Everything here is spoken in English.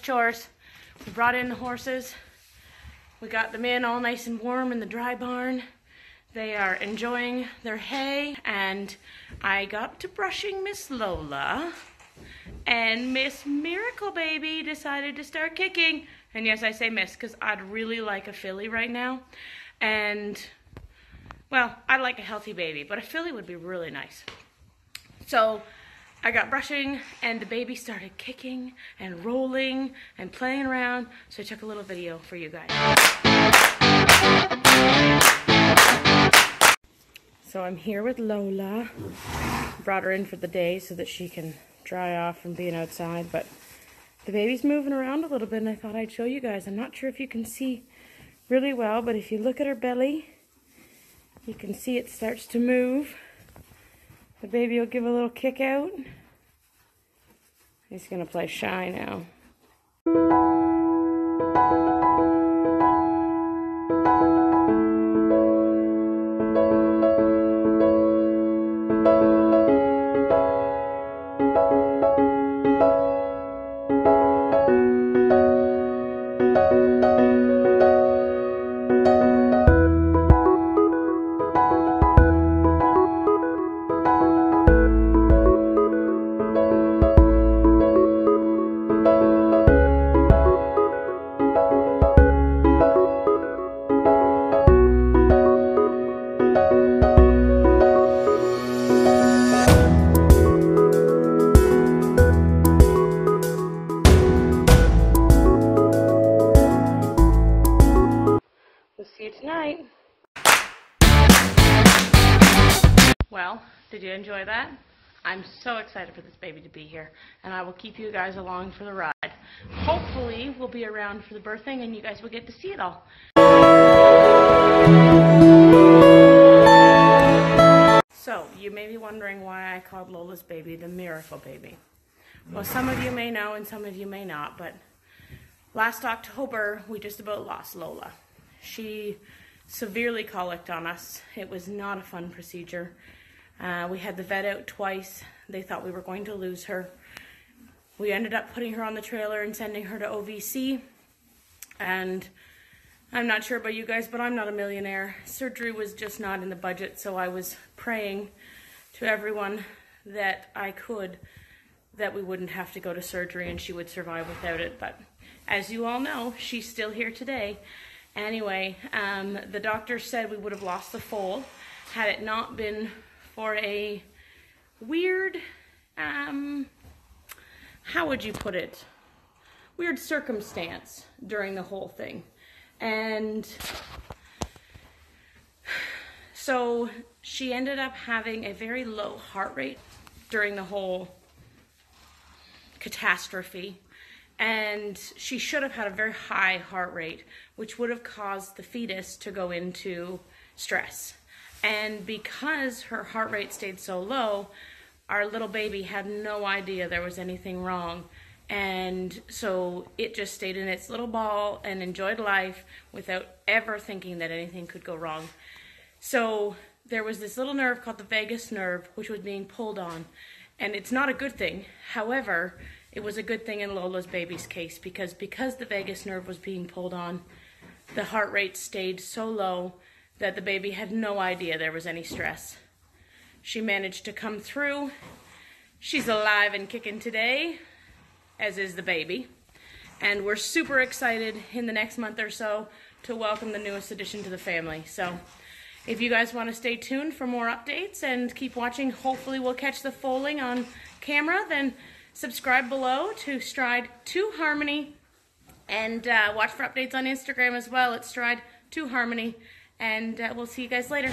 chores. We brought in the horses. We got them in all nice and warm in the dry barn. They are enjoying their hay and I got to brushing Miss Lola and Miss Miracle Baby decided to start kicking. And yes, I say miss because I'd really like a filly right now. And, well, I'd like a healthy baby, but a filly would be really nice. So I got brushing and the baby started kicking and rolling and playing around. So I took a little video for you guys. So I'm here with Lola. Brought her in for the day so that she can dry off from being outside, but the baby's moving around a little bit and I thought I'd show you guys. I'm not sure if you can see really well, but if you look at her belly, you can see it starts to move. The baby will give a little kick out. He's going to play shy now. Tonight. Well, did you enjoy that? I'm so excited for this baby to be here, and I will keep you guys along for the ride. Hopefully, we'll be around for the birthing, and you guys will get to see it all. So, you may be wondering why I called Lola's baby the Miracle Baby. Well, some of you may know, and some of you may not, but last October, we just about lost Lola. She severely colicked on us. It was not a fun procedure. Uh, we had the vet out twice. They thought we were going to lose her. We ended up putting her on the trailer and sending her to OVC. And I'm not sure about you guys, but I'm not a millionaire. Surgery was just not in the budget, so I was praying to everyone that I could that we wouldn't have to go to surgery and she would survive without it. But as you all know, she's still here today. Anyway, um, the doctor said we would have lost the foal had it not been for a weird, um, how would you put it? Weird circumstance during the whole thing. And so she ended up having a very low heart rate during the whole catastrophe and she should have had a very high heart rate, which would have caused the fetus to go into stress. And because her heart rate stayed so low, our little baby had no idea there was anything wrong. And so it just stayed in its little ball and enjoyed life without ever thinking that anything could go wrong. So there was this little nerve called the vagus nerve, which was being pulled on. And it's not a good thing. However, it was a good thing in Lola's baby's case because because the vagus nerve was being pulled on, the heart rate stayed so low that the baby had no idea there was any stress. She managed to come through. She's alive and kicking today, as is the baby. And we're super excited in the next month or so to welcome the newest addition to the family. So if you guys want to stay tuned for more updates and keep watching, hopefully we'll catch the foaling on camera, then Subscribe below to Stride 2 Harmony and uh, watch for updates on Instagram as well at Stride 2 Harmony. And uh, we'll see you guys later.